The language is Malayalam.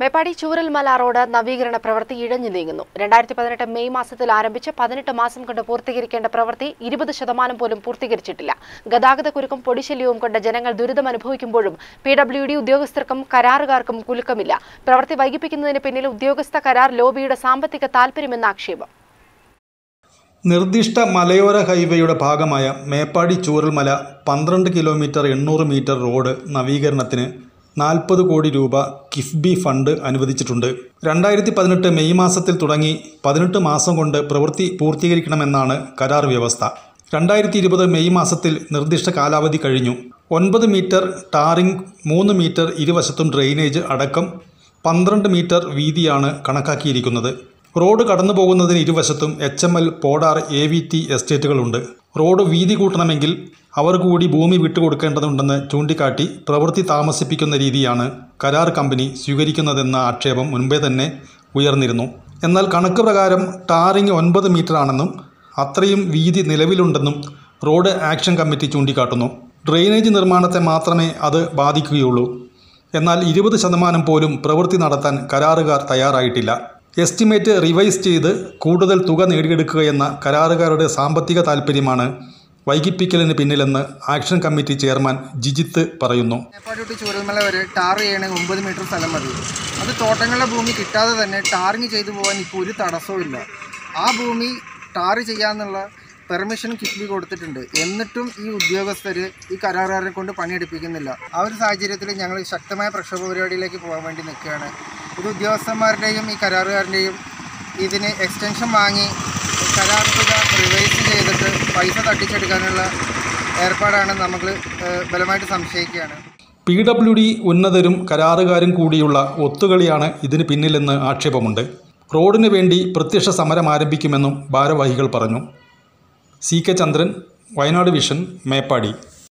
മേപ്പാടി ചൂരൽമല റോഡ് നവീകരണ പ്രവൃത്തി ഇഴഞ്ഞു നീങ്ങുന്നു. രണ്ടായിരത്തി പതിനെട്ട് മെയ് മാസത്തിൽ ആരംഭിച്ച് പതിനെട്ട് മാസം കൊണ്ട് പൂർത്തീകരിക്കേണ്ട പ്രവൃത്തി ഇരുപത് ശതമാനം പോലും പൂർത്തീകരിച്ചിട്ടില്ല. ഗതാഗത കുരുക്കും പൊടിശല്യവും കൊണ്ട് ജനങ്ങൾ ദുരിതം അനുഭവിക്കുമ്പോഴും പി ഡബ്ല്യു ഡി ഉദ്യോഗസ്ഥർക്കും കരാറുകാർക്കും കുലുക്കമില്ല. പ്രവൃത്തി വൈകിപ്പിക്കുന്നതിന് പിന്നിൽ ഉദ്യോഗസ്ഥ കരാർ ലോബിയുടെ സാമ്പത്തിക താൽപര്യമെന്ന ആക്ഷേപം. നിർദ്ദിഷ്ട മലയോര ഹൈവേയുടെ ഭാഗമായ മേപ്പാടി ചൂരൽമല പന്ത്രണ്ട് കിലോമീറ്റർ എണ്ണൂറ് മീറ്റർ റോഡ് നവീകരണത്തിന് നാൽപ്പത് കോടി രൂപ കിഫ്ബി ഫണ്ട് അനുവദിച്ചിട്ടുണ്ട്. രണ്ടായിരത്തി പതിനെട്ട് മെയ് മാസത്തിൽ തുടങ്ങി പതിനെട്ട് മാസം കൊണ്ട് പ്രവൃത്തി പൂർത്തീകരിക്കണമെന്നാണ് കരാർ വ്യവസ്ഥ. രണ്ടായിരത്തി ഇരുപത് മെയ് മാസത്തിൽ നിർദ്ദിഷ്ട കാലാവധി കഴിഞ്ഞു. ഒൻപത് മീറ്റർ ടാറിംഗ് മൂന്ന് മീറ്റർ ഇരുവശത്തും ഡ്രെയിനേജ് അടക്കം പന്ത്രണ്ട് മീറ്റർ വീതിയാണ് കണക്കാക്കിയിരിക്കുന്നത്. റോഡ് കടന്നു പോകുന്നതിന് ഇരുവശത്തും H M L Podar A V T എസ്റ്റേറ്റുകളുണ്ട്. Road വീതി കൂട്ടണമെങ്കിൽ അവർ കൂടി ഭൂമി വിട്ടുകൊടുക്കേണ്ടതുണ്ടെന്ന് ചൂണ്ടിക്കാട്ടി പ്രവൃത്തി താമസിപ്പിക്കുന്ന രീതിയാണ് കരാർ കമ്പനി സ്വീകരിക്കുന്നതെന്ന ആക്ഷേപം മുൻപേ തന്നെ ഉയർന്നിരുന്നു. എന്നാൽ കണക്ക് പ്രകാരം ടാറിംഗ് ഒൻപത് മീറ്റർ ആണെന്നും അത്രയും വീതി നിലവിലുണ്ടെന്നും റോഡ് ആക്ഷൻ കമ്മിറ്റി ചൂണ്ടിക്കാട്ടുന്നു. ഡ്രെയിനേജ് നിർമ്മാണത്തെ മാത്രമേ അത് ബാധിക്കുകയുള്ളൂ. എന്നാൽ ഇരുപത് ശതമാനം പോലും പ്രവൃത്തി നടത്താൻ കരാറുകാർ തയ്യാറായിട്ടില്ല. എസ്റ്റിമേറ്റ് റിവൈസ് ചെയ്ത് കൂടുതൽ തുക നേടിയെടുക്കുകയെന്ന കരാറുകാരുടെ സാമ്പത്തിക താൽപ്പര്യമാണ് വൈകിപ്പിക്കലിന് പിന്നിലെന്ന് ആക്ഷൻ കമ്മിറ്റി ചെയർമാൻ ജിജിത്ത് പറയുന്നു. മേപ്പാടി ചൂരൽമല വരെ ടാർ ചെയ്യണമെങ്കിൽ ഒമ്പത് മീറ്റർ സ്ഥലം മതി. അത് തോട്ടങ്ങളുടെ ഭൂമി കിട്ടാതെ തന്നെ ടാറിങ് ചെയ്തു പോകാൻ ഇപ്പോൾ ഒരു തടസ്സവും ആ ഭൂമി ടാർ ചെയ്യാന്നുള്ള പെർമിഷൻ കിഫ്ബി കൊടുത്തിട്ടുണ്ട്. എന്നിട്ടും ഈ ഉദ്യോഗസ്ഥർ ഈ കരാറുകാരെ കൊണ്ട് പണിയെടുപ്പിക്കുന്നില്ല. ആ ഒരു സാഹചര്യത്തിൽ ഞങ്ങൾ ശക്തമായ പ്രക്ഷോഭ പരിപാടിയിലേക്ക് പോകാൻ വേണ്ടി നിൽക്കുകയാണ്. ഇത് ഉദ്യോഗസ്ഥന്മാരുടെയും ഈ കരാറുകാരന്റെയും ഇതിന് എക്സ്റ്റൻഷൻ വാങ്ങി കരാർ തുക റിവൈസ് ചെയ്തിട്ട് പൈസ തട്ടിച്ചെടുക്കാനുള്ള ഏർപ്പാടാണ് നമ്മൾ ബലമായിട്ട് സംശയിക്കുകയാണ്. പി ഡബ്ല്യു ഡി ഉന്നതരും കരാറുകാരും കൂടിയുള്ള ഒത്തുകളിയാണ് ഇതിന് പിന്നിലെന്ന് ആക്ഷേപമുണ്ട്. റോഡിന് വേണ്ടി പ്രത്യക്ഷ സമരം ആരംഭിക്കുമെന്നും ഭാരവാഹികൾ പറഞ്ഞു. C K Chandran Wayanad vision Meppadi.